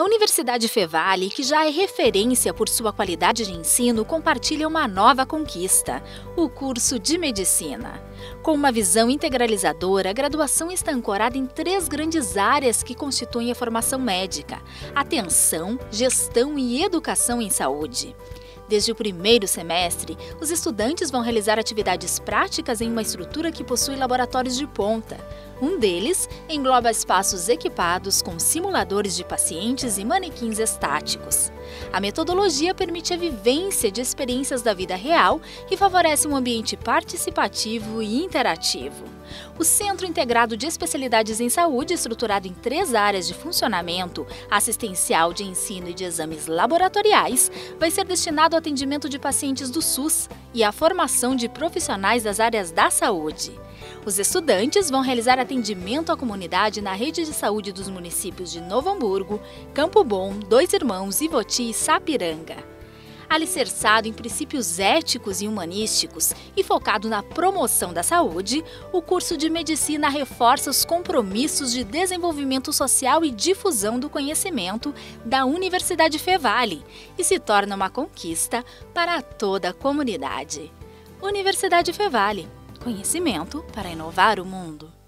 A Universidade Fevale, que já é referência por sua qualidade de ensino, compartilha uma nova conquista: o curso de medicina. Com uma visão integralizadora, a graduação está ancorada em três grandes áreas que constituem a formação médica: atenção, gestão e educação em saúde. Desde o primeiro semestre, os estudantes vão realizar atividades práticas em uma estrutura que possui laboratórios de ponta. Um deles engloba espaços equipados com simuladores de pacientes e manequins estáticos. A metodologia permite a vivência de experiências da vida real e favorece um ambiente participativo e interativo. O Centro Integrado de Especialidades em Saúde, estruturado em três áreas de funcionamento, assistencial, de ensino e de exames laboratoriais, vai ser destinado ao atendimento de pacientes do SUS e à formação de profissionais das áreas da saúde. Os estudantes vão realizar atendimento à comunidade na rede de saúde dos municípios de Novo Hamburgo, Campo Bom, Dois Irmãos, Ivoti e Sapiranga alicerçado em princípios éticos e humanísticos e focado na promoção da saúde, o curso de medicina reforça os compromissos de desenvolvimento social e difusão do conhecimento da Universidade Fevale e se torna uma conquista para toda a comunidade. Universidade Fevale Conhecimento para inovar o mundo.